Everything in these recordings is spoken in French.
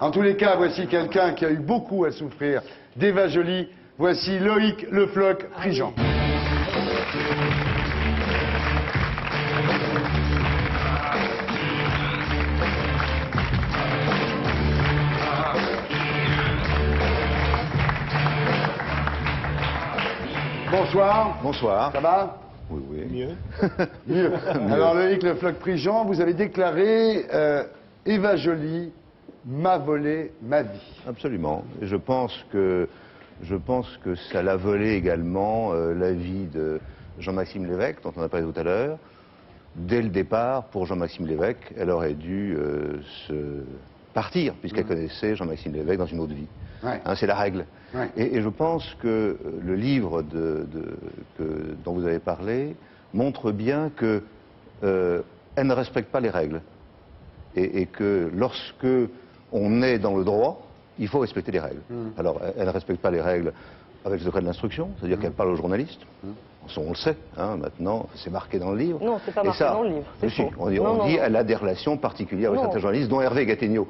En tous les cas, voici quelqu'un qui a eu beaucoup à souffrir d'Eva Jolie. Voici Loïc Le Floc Prigent. Bonsoir. Bonsoir. Ça va? Oui, oui. Mieux. Mieux. Alors Loïc Le Floc Prigent, vous avez déclaré euh, Eva Jolie m'a volé ma vie. Absolument. Je pense que je pense que ça l'a volé également euh, la vie de Jean-Maxime Lévesque, dont on a parlé tout à l'heure. Dès le départ, pour Jean-Maxime Lévesque, elle aurait dû euh, se partir, puisqu'elle connaissait Jean-Maxime Lévesque dans une autre vie. Ouais. Hein, c'est la règle. Ouais. Et, et je pense que euh, le livre de- de- que- dont vous avez parlé montre bien que euh, elle ne respecte pas les règles. Et, et que lorsque on est dans le droit, il faut respecter les règles. Alors, elle- ne respecte pas les règles avec le secret de l'instruction, c'est-à-dire qu'elle parle aux journalistes. Ça, on le sait, hein, maintenant, c'est marqué dans le livre. Non, c'est pas Et marqué ça- dans le livre, c'est si, on dit, Non, on non, dit non. elle a des relations particulières avec Non. certains journalistes, dont Hervé Gattegno.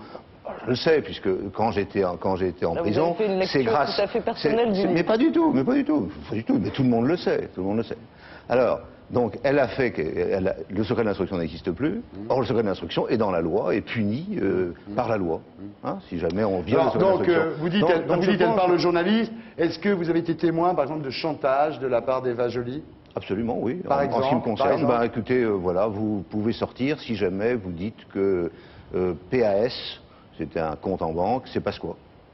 Je le sais, puisque quand j'étais en, quand j'ai été en Là, vous prison, avez fait une c'est lecture grâce. tout à fait personnelle du Mais pas du tout, mais pas du tout, pas du tout. Mais tout le monde le sait, tout le monde le sait. Alors, donc, elle a fait que elle a- le secret de l'instruction n'existe plus. Or, le secret de l'instruction est dans la loi, est puni euh, par la loi. Hein, si jamais on viole le secret de donc, euh, vous dites, Donc- elle, donc vous dites, elle parle aux journalistes. Est-ce que vous avez été témoin, par exemple, de chantage de la part d'Eva Jolie? Absolument, oui. Par en, exemple, en ce qui me concerne, bah, écoutez, euh, voilà, vous pouvez sortir si jamais vous dites que PAS, c'était un compte en banque, c'est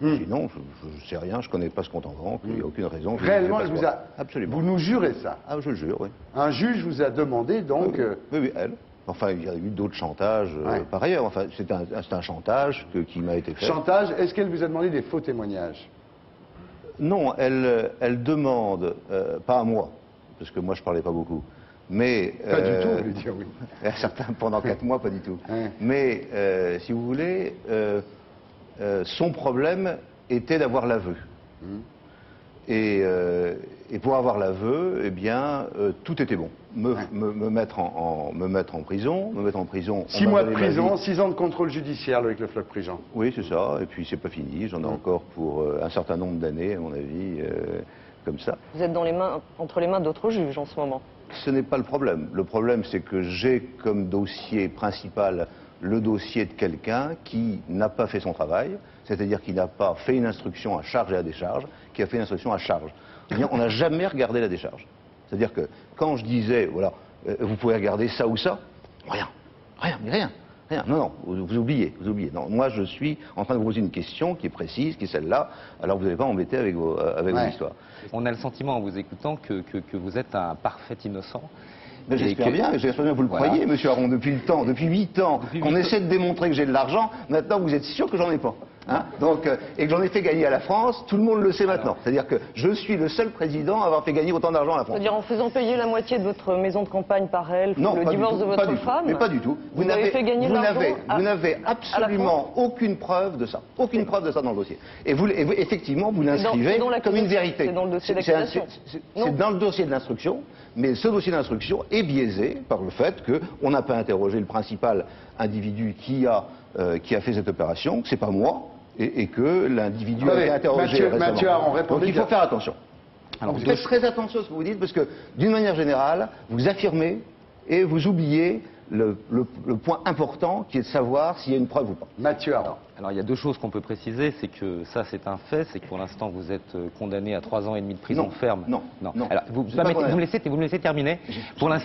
pas quoi. Hmm. Sinon, je ne sais rien, je connais pas ce compte en banque, il n'y a aucune raison. je Réellement, vous a. Absolument. Vous nous jurez ça. Ah, je le jure, oui. Un juge vous a demandé donc. oui, euh, oui, oui, elle. Enfin, il y a eu d'autres chantages euh, par ailleurs. Enfin, c'est un, chantage que- qui m'a été fait. chantage. Est-ce qu'elle vous a demandé des faux témoignages? Non, elle, euh, elle demande, euh, pas à moi, parce que moi je parlais pas beaucoup, mais... Pas du tout, je veux dire oui. Certains pendant quatre mois, pas du tout. Mais si vous voulez, euh, son problème était d'avoir l'aveu. Mmh. Et, euh, et pour avoir l'aveu, eh bien, euh, tout était bon. Me, Ouais. me- me mettre en, en- me mettre en prison, me mettre en prison. on Six mois de prison, six ans de contrôle judiciaire, Loïc Le Floc Prigent. Oui, c'est ça. Et puis c'est pas fini. J'en ai encore pour euh, un certain nombre d'années, à mon avis, euh, comme ça. Vous êtes dans les mains, entre les mains d'autres juges en ce moment. Ce n'est pas le problème. Le problème, c'est que j'ai comme dossier principal le dossier de quelqu'un qui n'a pas fait son travail, c'est-à-dire qui n'a pas fait une instruction à charge et à décharge, qui a fait une instruction à charge. C'est-à-dire, on n'a jamais regardé la décharge. C'est-à-dire que quand je disais, voilà, euh, vous pouvez regarder ça ou ça, rien, rien, mais rien. Rien. Non, non, vous, vous oubliez, vous oubliez. Non, moi, je suis en train de vous poser une question qui est précise, qui est celle-là. Alors, vous n'allez pas m'embêter avec vos, euh, avec vos histoires. On a le sentiment en vous écoutant que, que- que vous êtes un parfait innocent. J'espère bien, j'espère bien que vous le Voilà. croyez, monsieur Aron, depuis le temps, depuis huit ans, Depuis qu'on essaie de démontrer que j'ai de l'argent, maintenant vous êtes sûr que j'en ai pas. Hein. Donc, euh, et que j'en ai fait gagner à la France, tout le monde le sait maintenant. C'est-à-dire que je suis le seul président à avoir fait gagner autant d'argent à la France. C'est-à-dire en faisant payer la moitié de votre maison de campagne par elle, Non, le divorce tout, de pas votre du tout, femme. mais pas du tout. Vous, avez fait gagner de vous n'avez, à- vous n'avez absolument aucune preuve de ça. Aucune preuve de ça dans le dossier. Et vous, et vous- effectivement, vous l'inscrivez dans comme une vérité. c'est dans le dossier d'accusation. c'est dans le dossier de l'instruction, mais ce dossier d'instruction est biaisé par le fait qu'on n'a pas interrogé le principal individu qui a, euh, qui a fait cette opération, que c'est pas moi, et, et que l'individu a Attendez, été interrogé Mathieu-. Mathieu Aron, répondez Donc il faut faire attention. Alors, vous faites très attention à ce que vous dites, parce que d'une manière générale, vous affirmez et vous oubliez le, le- le point important qui est de savoir s'il y a une preuve ou pas. Mathieu Aron. Alors il y a deux choses qu'on peut préciser, c'est que ça c'est un fait, c'est que pour l'instant vous êtes euh, condamné à trois ans et demi de prison Non, ferme. non, non. Alors, vous, me laissez, vous me laissez terminer. Pour la-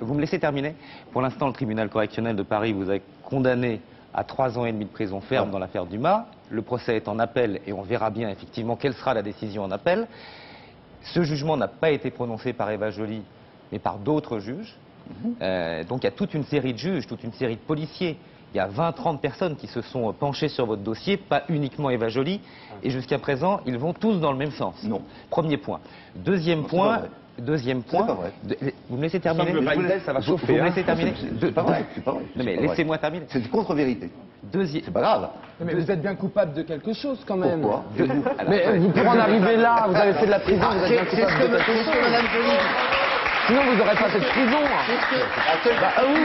vous me laissez terminer. Pour l'instant, le tribunal correctionnel de Paris vous a condamné à trois ans et demi de prison ferme dans l'affaire Dumas. Le procès est en appel et on verra bien effectivement quelle sera la décision en appel. Ce jugement n'a pas été prononcé par Eva Joly, mais par d'autres juges. Euh, donc il y a toute une série de juges, toute une série de policiers. Il y a 20-30 personnes qui se sont penchées sur votre dossier, pas uniquement Eva Joly. Et jusqu'à présent, ils vont tous dans le même sens. Non. Premier point. Deuxième Non, point. Deuxième point. pas vrai. de- vous me laissez terminer semble pas une baisse, ça va Vous- chauffer, Vous me hein. laissez terminer C'est- pas vrai, c'est pas vrai, Non mais laissez-moi terminer. C'est une contre-vérité. Deuxième. C'est pas grave. Mais vous êtes bien coupable de quelque chose quand même. Pourquoi? Mais euh, vous pour en arriver là, vous avez fait de la prison, Ah, vous êtes c'est bien coupable de quelque chose. Sinon, vous n'aurez pas cette prison. Bah, ah oui.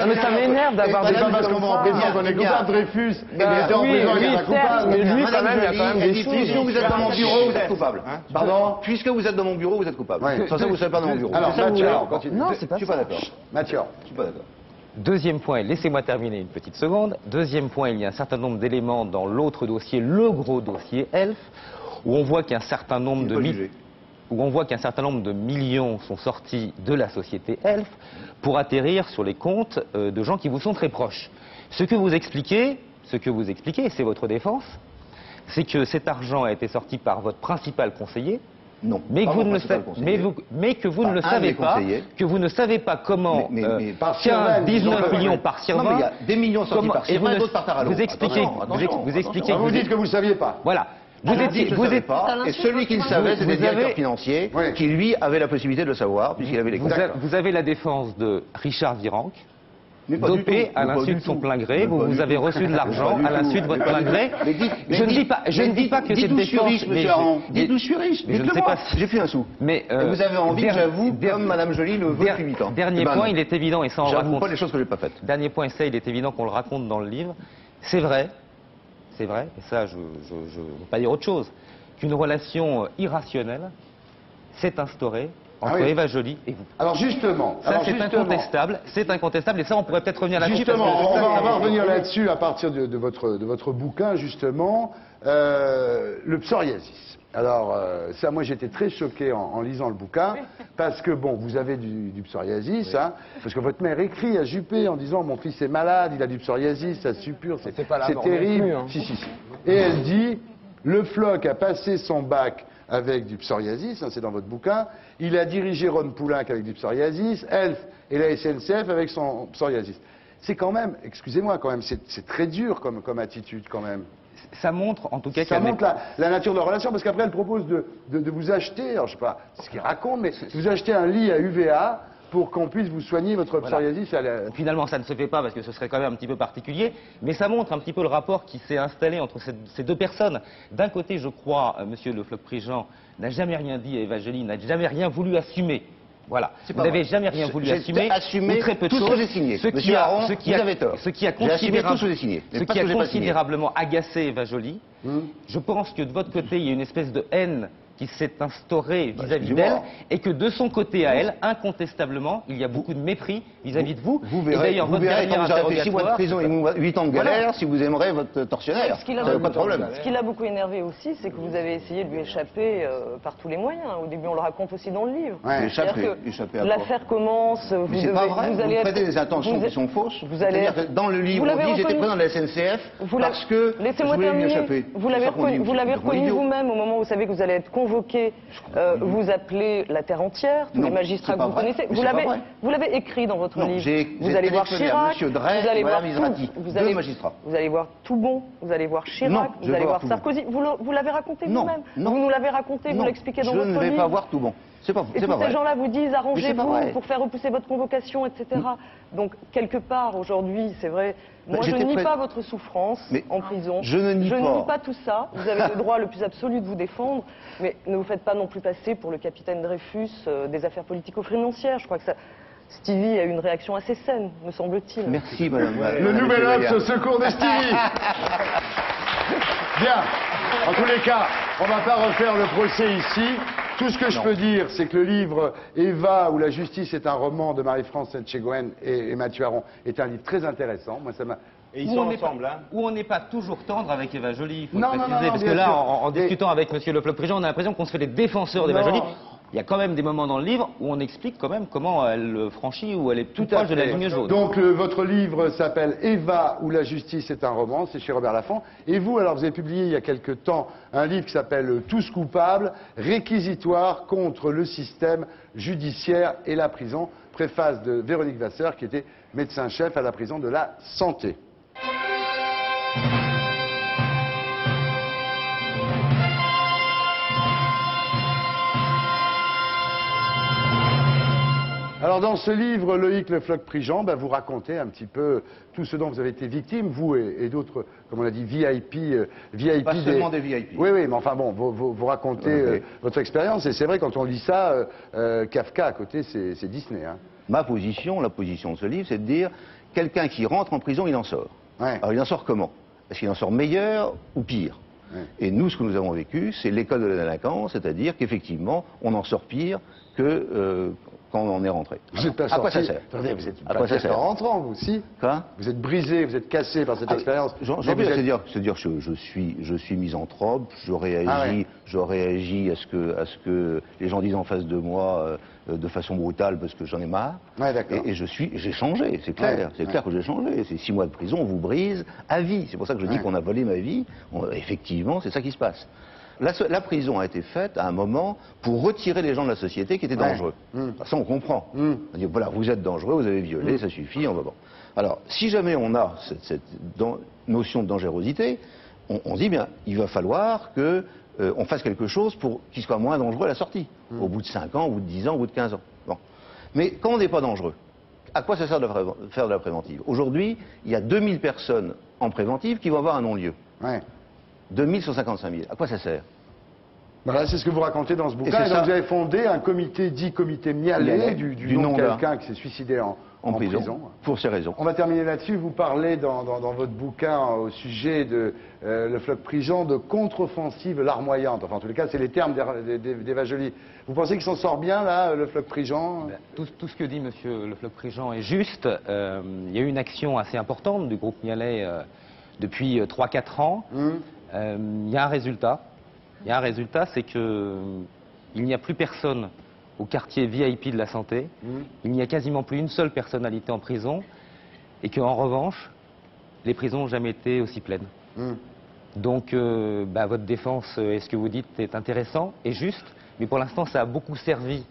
Non, mais ça m'énerve d'avoir C'est des pas gens parce comme qu'on va en ça. prison qu'on est coupable. Dreyfus, il Bah, était en prison, il est pas certes, coupable. mais lui, quand même, il y a quand même des choses. Puisque vous êtes dans mon bureau, vous êtes coupable. Pardon Puisque vous êtes dans mon bureau, vous êtes coupable. Sans ça, vous ne serez pas dans mon bureau. Alors, C'est Mathieu. Non, c'est pas Je suis pas d'accord. Mathieu. Je suis pas d'accord. Deuxième point, laissez-moi terminer une petite seconde. Deuxième point, il y a un certain nombre d'éléments dans l'autre dossier, le gros dossier ELF, où on voit qu'un certain nombre Il de faut mi- juger. Où on voit qu'un certain nombre de millions sont sortis de la société ELF pour atterrir sur les comptes euh, de gens qui vous sont très proches. Ce que vous expliquez, ce que vous expliquez, et c'est votre défense, c'est que cet argent a été sorti par votre principal conseiller, Non. mais, que vous ne le savez- conseiller. mais, vous- mais que vous Pas ne le un savez des pas, conseillers. que vous ne savez pas comment Mais- mais- euh, par 15, Sirven, 19 ils ont- millions par Non, mais il y a des millions sortis comment- par et vous Sirven et ne- d'autres par Tarallo. Vous expliquez, Attention, vous, attention, vous expliquez que vous vous dites que vous ne saviez pas. Voilà. Vous, Ah, êtes- vous pas. Et celui qui le savait, c'était le directeur avez- financier, Oui. qui lui avait la possibilité de le savoir, puisqu'il avait les vous, vous avez la défense de Richard Virenque, dopé tout, à l'insu de son plein gré. Vous, avez reçu de l'argent à l'insu de votre plein gré. Je ne dis pas, je ne dis pas que cette d'où je suis défense. riche, mais monsieur je- Aron. mais- Dites d'où je suis riche. mais je ne sais dites-le-moi. pas si- J'ai fait un sou. Mais, euh, vous avez envie j'avoue, comme Madame Joly le veut der- depuis 8 ans. Dernier Eh ben point, non. il est évident, et ça on raconte. pas les choses que j'ai pas faites. Dernier point, et ça, il est évident qu'on le raconte dans le livre. C'est vrai, c'est vrai, et ça, je ne veux pas dire autre chose, qu'une relation irrationnelle s'est instaurée entre Ah oui. Eva Joly et vous. Alors justement, Ça, c'est incontestable, c'est incontestable, et ça, on pourrait peut-être revenir là-dessus. Justement, on va, on va revenir là-dessus à partir de, de votre, de votre bouquin, justement, euh, le psoriasis. Alors, euh, ça, moi, j'étais très choqué en, en lisant le bouquin, parce que, bon, vous avez du, du psoriasis, hein, parce que votre mère écrit à Juppé en disant, mon fils est malade, il a du psoriasis, ça suppure, c'est terrible. plus, hein. Si, si, si. Et elle dit, le floc a passé son bac avec du psoriasis, hein, c'est dans votre bouquin, il a dirigé Ron Poulenc avec du psoriasis, Elf et la SNCF avec son psoriasis. C'est quand même, excusez-moi quand même, c'est très dur comme, comme attitude quand même. Ça montre, en tout cas, Ça montre la, la nature de la relation, parce qu'après elle propose de, de- de vous acheter, alors je sais pas ce qu'il raconte, mais de vous acheter un lit à UVA pour qu'on puisse vous soigner votre psoriasis. à la- Finalement, ça ne se fait pas parce que ce serait quand même un petit peu particulier, mais ça montre un petit peu le rapport qui s'est installé entre ces, deux personnes. D'un côté, je crois, euh, Monsieur Le Floch-Prigent n'a jamais rien dit à Eva Joly, n'a jamais rien voulu assumer. Voilà. Vous n'avez jamais rien voulu assumer, assumé ou très peu de tout ce que j'ai signé. Ce qui a, Aron, ce qui vous a- avez tort. Ce qui a, considérable- tout ce signé, ce qui a considérablement agacé Eva Joly. Hmm. Je pense que de votre côté, il y a une espèce de haine qui s'est instaurée Bah, vis-à-vis d'elle, et que de son côté à elle, incontestablement, il y a beaucoup de mépris vis-à-vis de vous. Vous Et verrez, d'ailleurs, vous votre verrez quand vous fait 6 mois de prison et 8 ans de galère, si vous aimerez votre tortionnaire. Ce qui l'a beaucoup énervé aussi, c'est que vous avez essayé de lui échapper euh, par tous les moyens. Au début, on le raconte aussi dans le livre. Ouais. Échapper, C'est-à-dire que échapper à quoi L'affaire commence, vous Mais c'est devez, pas vrai, vous vous, allez être- prêtez des intentions vous- qui sont fausses. Vous allez dans le livre, Vous l'avez on dit j'étais président de la SNCF parce que je Laissez-moi voulais lui terminer. échapper. Vous l'avez reconnu, vous-même au moment où vous savez que vous allez être convoqué. euh, vous appelez la terre entière, tous Non, les magistrats que vous vrai. connaissez. Vous l'avez, vrai. vous l'avez écrit dans votre Non, livre. vous allez voir Chirac, Drey vous allez voir Madame tout- vous deux allez, magistrats. Vous allez voir Toubon, vous allez voir Chirac, Non, vous je allez voir voir Toubon. Sarkozy. Vous l'avez raconté vous-même. Vous nous l'avez raconté, vous l'expliquez dans je votre ne vais livre. pas voir tout bon. C'est pas, Et tous pas ces gens-là vous disent arrangez-vous pour faire repousser votre convocation, etc. Donc, quelque part, aujourd'hui, c'est vrai, moi je j'étais nie prêt- pas votre souffrance Mais en prison. je ne nie pas. tout ça. Vous avez le droit le plus absolu de vous défendre, mais ne vous faites pas non plus passer pour le capitaine Dreyfus euh, des affaires politico-financières. Je crois que ça. Stevie a eu une réaction assez saine, me semble-t-il. Merci, madame. Le madame nouvel homme au secours de Stevie. Bien. En tous les cas, on va pas refaire le procès ici. Tout ce que je peux dire, c'est que le livre Eva ou la justice est un roman de Marie-France Etchegoyen et, et Mathieu Aron est un livre très intéressant. Moi, ça m'a. Et ils Où sont on n'est ensemble, pas, hein où on n'est pas toujours tendre avec Eva Joly, il faut Non, le non, préciser, non, parce que là, en, discutant avec Monsieur Le Floch-Prigent, on a l'impression qu'on se fait les défenseurs d'Eva Non. Il y a quand même des moments dans le livre où on explique quand même comment elle franchit, où elle est tout Tout à proche de la fait. ligne jaune. Donc euh, votre livre s'appelle Eva ou la justice est un roman, c'est chez Robert Laffont. Et vous, alors vous avez publié il y a quelque temps un livre qui s'appelle Tous coupables, réquisitoire contre le système judiciaire et la prison. Préface de Véronique Vasseur qui était médecin-chef à la prison de la santé. Alors dans ce livre, Loïc Le Floch-Prigent, bah, vous racontez un petit peu tout ce dont vous avez été victime, vous et, et d'autres, comme on a dit, VIP, euh, VIP. Pas seulement des VIP. Oui, oui, mais enfin bon, vous, vous- vous racontez euh, votre expérience, et c'est vrai, quand on lit ça, euh, Kafka à côté, c'est c'est Disney. Hein. Ma position, la position de ce livre, c'est de dire quelqu'un qui rentre en prison, il en sort. Ouais. Alors il en sort comment? Est-ce qu'il en sort meilleur ou pire? Ouais. Et nous, ce que nous avons vécu, c'est l'école de la délinquance, c'est-à-dire qu'effectivement, on en sort pire que quand on est rentré. Vous n'êtes pas à quoi sorti- ça sert Attendez, vous êtes À pas quoi ça peut-être sert en rentrant, vous aussi Quoi Vous êtes brisé, vous êtes cassé par cette Ah, expérience. J'en viens, êtes- c'est-à-dire que je, je suis, je suis misanthrope, je réagis, Ah ouais. je réagis à ce que, à ce que les gens disent en face de moi euh, de façon brutale parce que j'en ai marre. Ouais. Et, et je suis, j'ai changé, c'est clair, Ouais, c'est clair que j'ai changé. Ces six mois de prison, on vous brise à vie. C'est pour ça que je dis qu'on a volé ma vie. On- effectivement, c'est ça qui se passe. La, so- la prison a été faite à un moment pour retirer les gens de la société qui étaient Ouais. dangereux. Mm. Ça, on comprend. Mm. On dit, voilà, vous êtes dangereux, vous avez violé, ça suffit, on va bon. Alors, si jamais on a cette, notion de dangerosité, on, on dit bien, il va falloir que euh, on fasse quelque chose pour qu'il soit moins dangereux à la sortie, au bout de 5 ans, au bout de 10 ans, au bout de 15 ans. Bon. Mais quand on n'est pas dangereux, à quoi ça sert de faire de la préventive? Aujourd'hui, il y a 2000 personnes en préventive qui vont avoir un non-lieu. Ouais. 2000 sur 55 000. À quoi ça sert? Voilà, c'est ce que vous racontez dans ce bouquin. Et, donc vous avez fondé un comité dit comité Mialet, du, du du nom de nom quelqu'un qui s'est suicidé en, en, prison, pour ces raisons. On va terminer là-dessus. Vous parlez dans, dans- dans votre bouquin au sujet de euh, le floc prigent de contre-offensive larmoyante. Enfin, en tous les cas, c'est les termes d'Eva- Joly. Vous pensez qu'il s'en sort bien, là, le floc prigent? Ben, Tout, tout ce que dit Monsieur Le Floch-Prigent est juste. Euh, il y a eu une action assez importante du groupe Mialet euh, depuis euh, 3-4 ans. Hum il y a un résultat. Il y a un résultat, c'est que euh, il n'y a plus personne au quartier VIP de la santé. hum. Il n'y a quasiment plus une seule personnalité en prison. Et qu'en revanche, les prisons n'ont jamais été aussi pleines. Hum. Donc, euh, bah, votre défense euh, et ce que vous dites est intéressant et juste, mais pour l'instant, ça a beaucoup servi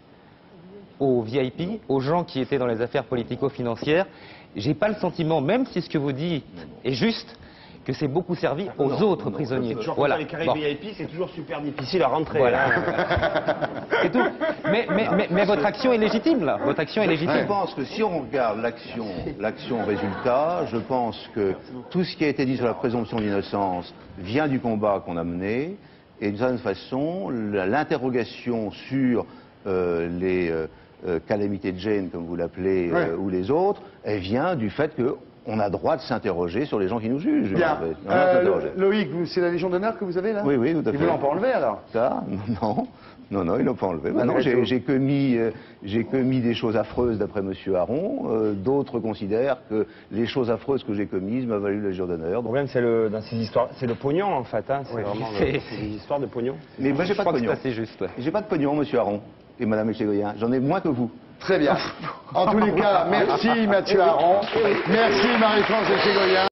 aux VIP, aux gens qui étaient dans les affaires politico-financières. J'ai pas le sentiment, même si ce que vous dites est juste, que c'est beaucoup servi aux non, autres non, prisonniers. Toujours Voilà. les carrés Bon. VIP, c'est toujours super difficile à rentrer. Voilà. hein. C'est tout. Mais, mais, mais, mais votre action est légitime, là. Votre action est Je légitime. pense que si on regarde l'action, l'action résultat, je pense que tout ce qui a été dit sur la présomption d'innocence vient du combat qu'on a mené, et d'une certaine façon, l'interrogation sur euh, les euh, euh, calamités de Jane, comme vous l'appelez, Ouais. euh, ou les autres, elle vient du fait que on a droit de s'interroger sur les gens qui nous jugent. Bien. On Euh. Loïc, vous- c'est la Légion d'honneur que vous avez, là Oui, oui, tout à Ils fait. ne l'ont pas enlevé, alors Ça Non, non, non, ils l'ont pas enlevé. Tout. j'ai commis, euh, j'ai commis des choses affreuses d'après Monsieur Aron. Euh, D'autres considèrent que les choses affreuses que j'ai commises m'ont valu la Légion d'honneur. Le Donc- problème, c'est le, dans ces histoires, c'est le pognon en fait. Hein, c'est Oui, vraiment le- c'est- c'est des histoires de pognon. Mais moi, j'ai pas de c'est pognon. assez juste. J'ai pas de pognon, Monsieur Aron et Madame Echegoyen. J'en ai moins que vous. Très bien. En tous les cas, merci Mathieu Aron. Merci Marie-France Echegoyen.